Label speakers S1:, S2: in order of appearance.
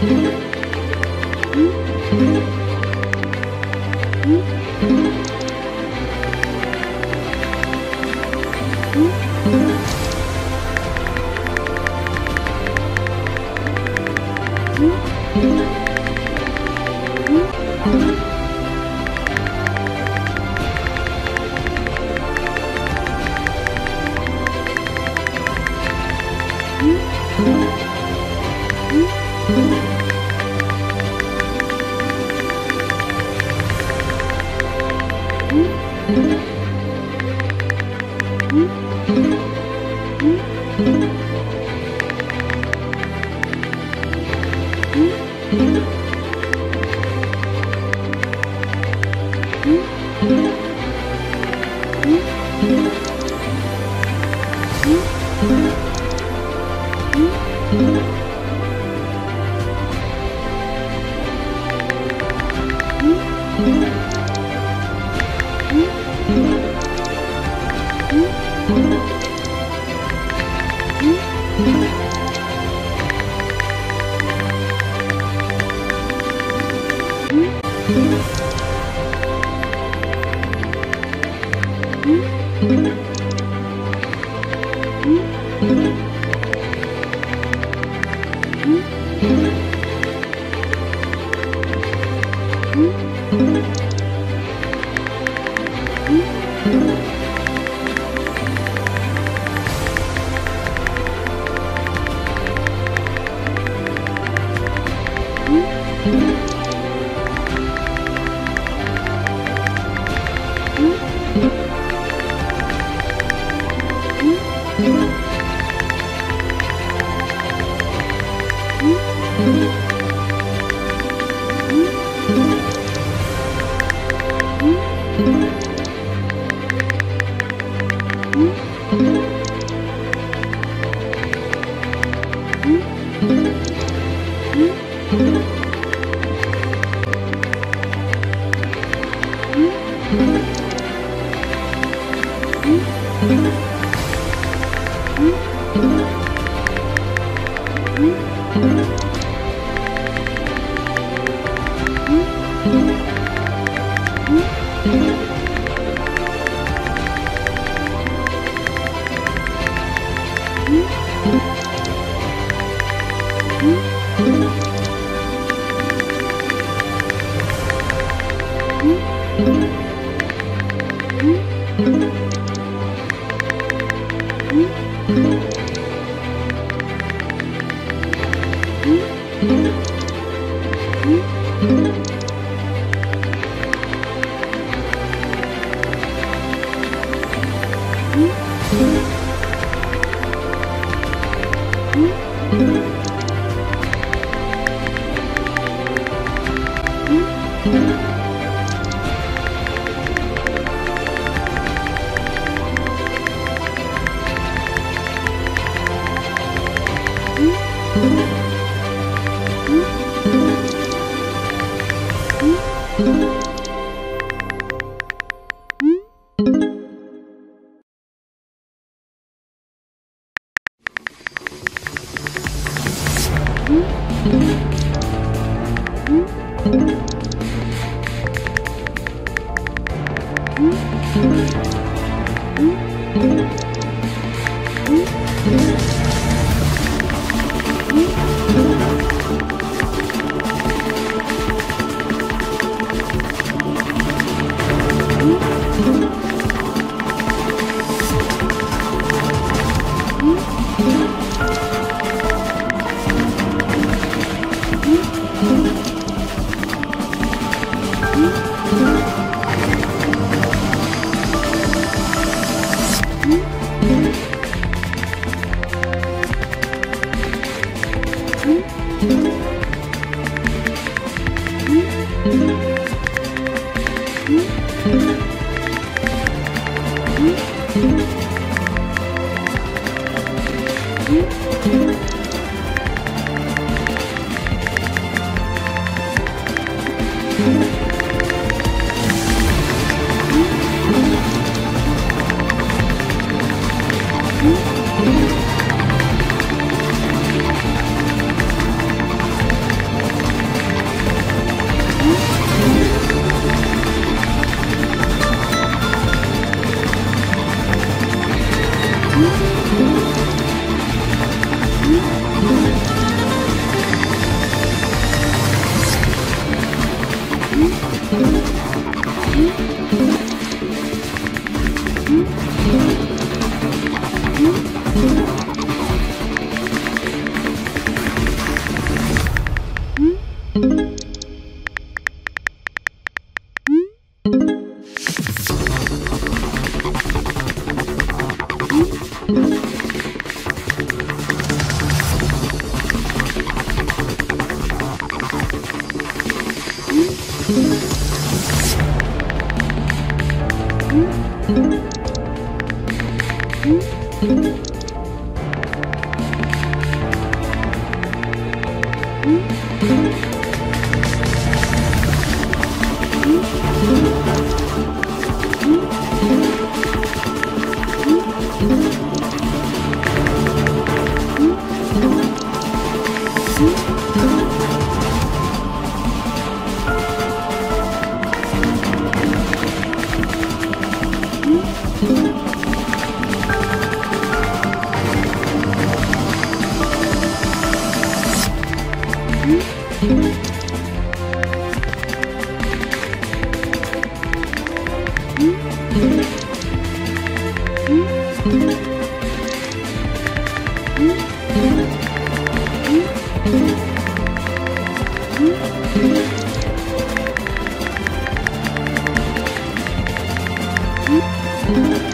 S1: thank you Thank you. Hum. button. Thank hum? you.